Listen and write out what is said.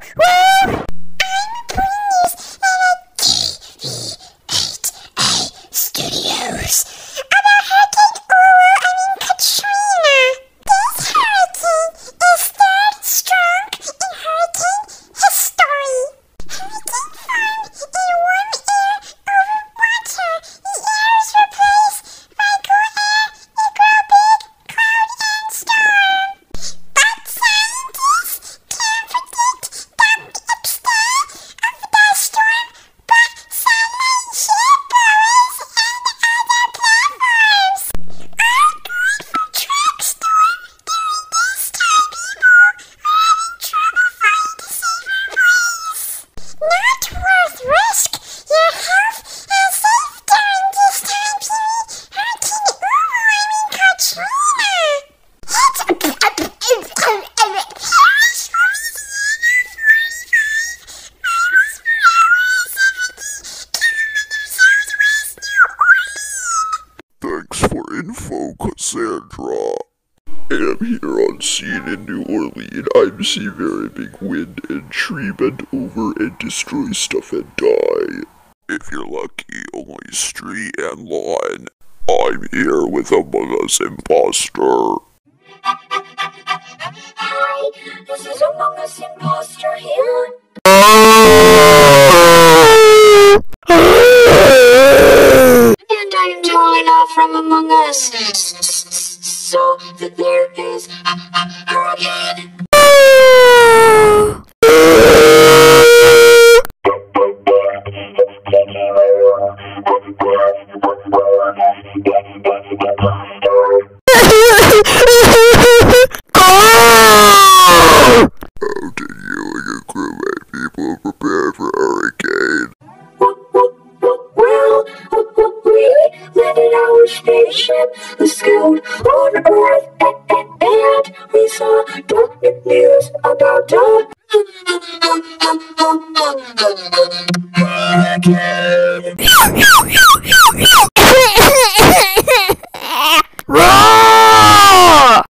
Woo! Info, Cassandra. I'm here on scene in New Orleans. I'm seeing very big wind and tree bend over and destroy stuff and die. If you're lucky, only street and lawn. I'm here with Among Us Imposter. From Among Us. So that there is her again. How spaceship, the Scout, on Earth, and, and we saw dark news about dark. Hurricane.